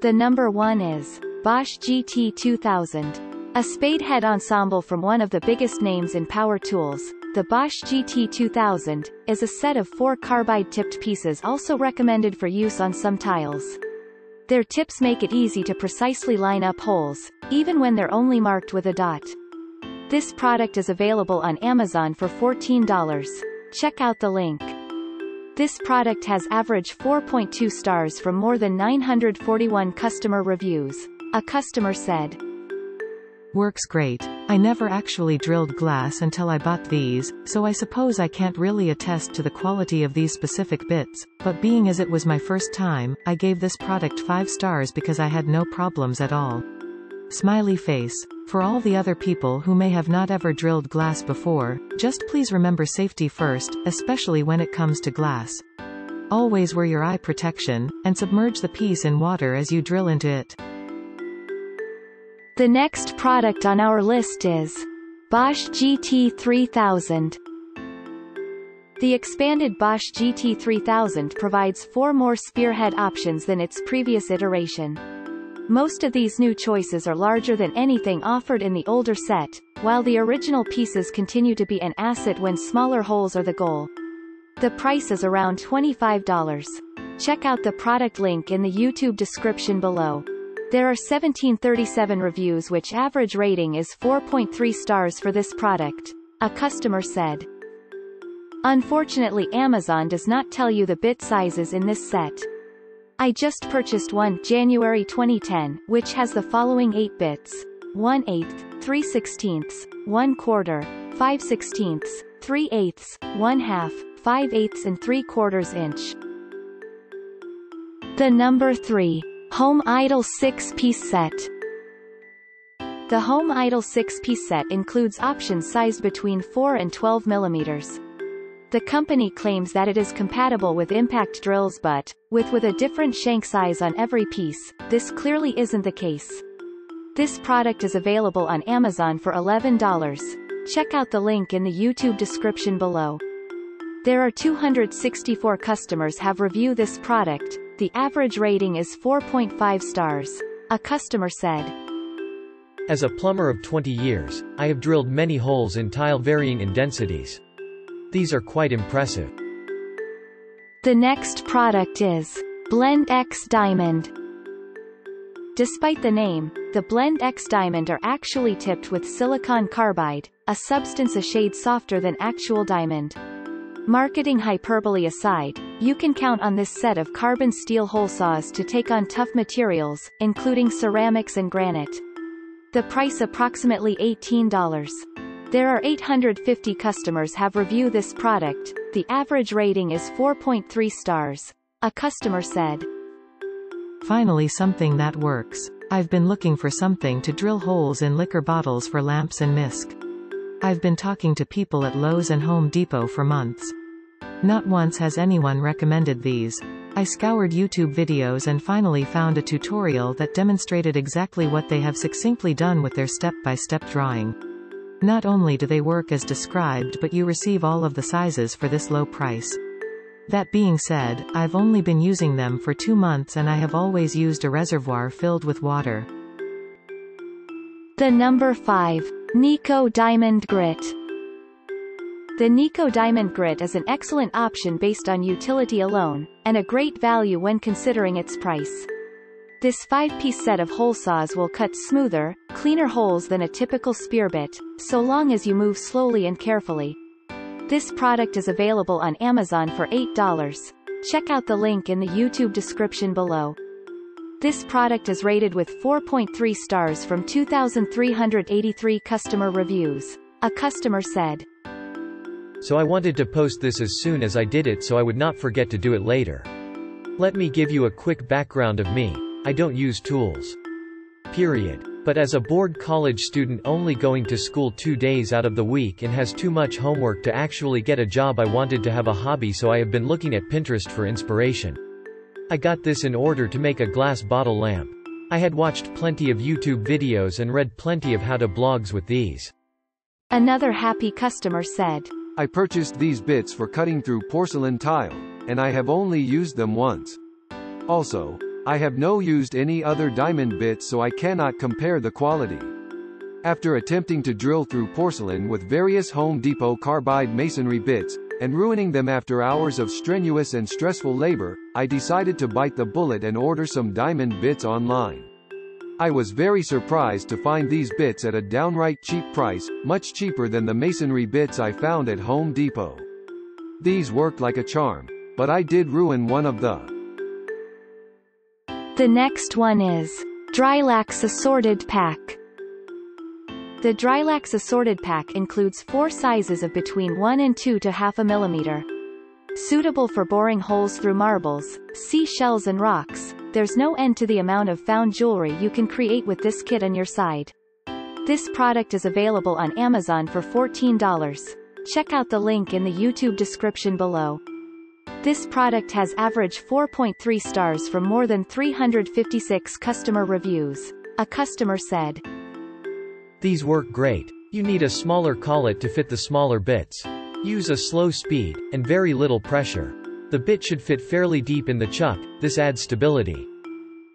The number one is Bosch GT 2000. A spade head ensemble from one of the biggest names in power tools, the Bosch GT 2000, is a set of four carbide-tipped pieces also recommended for use on some tiles. Their tips make it easy to precisely line up holes, even when they're only marked with a dot. This product is available on Amazon for $14. Check out the link. This product has average 4.2 stars from more than 941 customer reviews. A customer said, Works great. I never actually drilled glass until I bought these, so I suppose I can't really attest to the quality of these specific bits, but being as it was my first time, I gave this product 5 stars because I had no problems at all. Smiley face. For all the other people who may have not ever drilled glass before, just please remember safety first, especially when it comes to glass. Always wear your eye protection, and submerge the piece in water as you drill into it. The next product on our list is Bosch GT3000. The expanded Bosch GT3000 provides four more spearhead options than its previous iteration. Most of these new choices are larger than anything offered in the older set, while the original pieces continue to be an asset when smaller holes are the goal. The price is around $25. Check out the product link in the YouTube description below. There are 1737 reviews which average rating is 4.3 stars for this product. A customer said. Unfortunately Amazon does not tell you the bit sizes in this set. I just purchased one January 2010, which has the following 8 bits. 1 8th, 3 16ths, 1 quarter, 5 16ths, 3 eighths, 1 half, 5 eighths and 3 quarters inch. The number 3. Home Idol 6-piece set. The Home Idol 6-piece set includes options sized between 4 and 12 millimeters. The company claims that it is compatible with impact drills but, with with a different shank size on every piece, this clearly isn't the case. This product is available on Amazon for $11. Check out the link in the YouTube description below. There are 264 customers have reviewed this product, the average rating is 4.5 stars. A customer said. As a plumber of 20 years, I have drilled many holes in tile varying in densities. These are quite impressive. The next product is Blendx Diamond. Despite the name, the Blendx Diamond are actually tipped with silicon carbide, a substance a shade softer than actual diamond. Marketing hyperbole aside, you can count on this set of carbon steel hole saws to take on tough materials, including ceramics and granite. The price approximately $18. There are 850 customers have reviewed this product, the average rating is 4.3 stars. A customer said. Finally something that works. I've been looking for something to drill holes in liquor bottles for lamps and misc. I've been talking to people at Lowe's and Home Depot for months. Not once has anyone recommended these. I scoured YouTube videos and finally found a tutorial that demonstrated exactly what they have succinctly done with their step-by-step -step drawing. Not only do they work as described but you receive all of the sizes for this low price. That being said, I've only been using them for two months and I have always used a reservoir filled with water. The number 5. Neiko Diamond Grit The Neiko Diamond Grit is an excellent option based on utility alone, and a great value when considering its price. This 5-piece set of hole saws will cut smoother, cleaner holes than a typical spear bit, so long as you move slowly and carefully. This product is available on Amazon for $8. Check out the link in the YouTube description below. This product is rated with 4.3 stars from 2,383 customer reviews. A customer said. So I wanted to post this as soon as I did it so I would not forget to do it later. Let me give you a quick background of me. I don't use tools. Period. But as a bored college student only going to school two days out of the week and has too much homework to actually get a job I wanted to have a hobby so I have been looking at Pinterest for inspiration. I got this in order to make a glass bottle lamp. I had watched plenty of YouTube videos and read plenty of how to blogs with these. Another happy customer said. I purchased these bits for cutting through porcelain tile, and I have only used them once. Also, I have no used any other diamond bits so I cannot compare the quality. After attempting to drill through porcelain with various Home Depot carbide masonry bits, and ruining them after hours of strenuous and stressful labor, I decided to bite the bullet and order some diamond bits online. I was very surprised to find these bits at a downright cheap price, much cheaper than the masonry bits I found at Home Depot. These worked like a charm, but I did ruin one of the The next one is Drilax Assorted Pack. The Drilax Assorted Pack includes four sizes of between 1 and 2 to half a millimeter. Suitable for boring holes through marbles, seashells and rocks, there's no end to the amount of found jewelry you can create with this kit on your side. This product is available on Amazon for $14. Check out the link in the YouTube description below. This product has average 4.3 stars from more than 356 customer reviews. A customer said, These work great. You need a smaller collet to fit the smaller bits. Use a slow speed, and very little pressure. The bit should fit fairly deep in the chuck, this adds stability.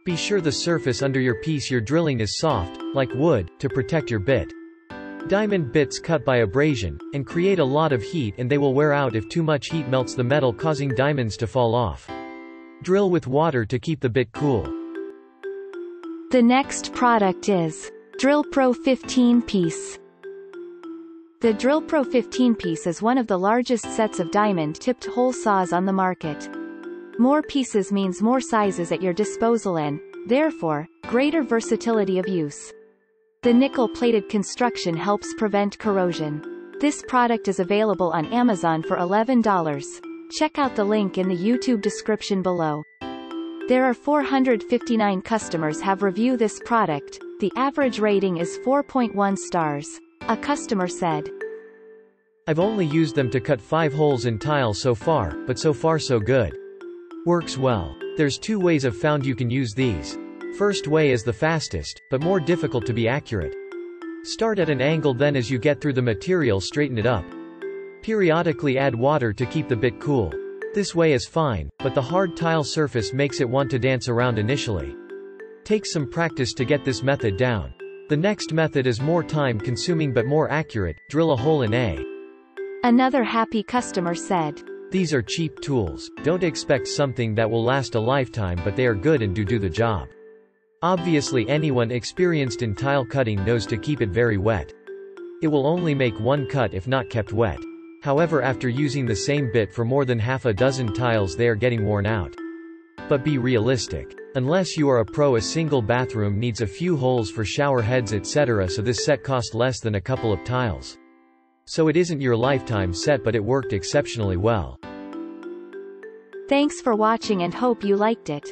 Be sure the surface under your piece you're drilling is soft, like wood, to protect your bit. Diamond bits cut by abrasion, and create a lot of heat and they will wear out if too much heat melts the metal causing diamonds to fall off. Drill with water to keep the bit cool. The next product is Drillpro 15 piece. The Drillpro 15 piece is one of the largest sets of diamond-tipped hole saws on the market. More pieces means more sizes at your disposal and, therefore, greater versatility of use. The nickel-plated construction helps prevent corrosion. This product is available on Amazon for $11. Check out the link in the YouTube description below. There are 459 customers have review this product. The average rating is 4.1 stars. A customer said, I've only used them to cut 5 holes in tile so far, but so far so good. Works well. There's two ways I've found you can use these. First way is the fastest, but more difficult to be accurate. Start at an angle then as you get through the material straighten it up. Periodically add water to keep the bit cool. This way is fine, but the hard tile surface makes it want to dance around initially. Takes some practice to get this method down. The next method is more time consuming but more accurate, drill a hole in A. Another happy customer said, These are cheap tools, don't expect something that will last a lifetime but they are good and do do the job. Obviously anyone experienced in tile cutting knows to keep it very wet. It will only make one cut if not kept wet. However after using the same bit for more than half a dozen tiles they are getting worn out. But be realistic. Unless you are a pro a single bathroom needs a few holes for shower heads etc so this set cost less than a couple of tiles. So it isn't your lifetime set but it worked exceptionally well. Thanks for watching and hope you liked it.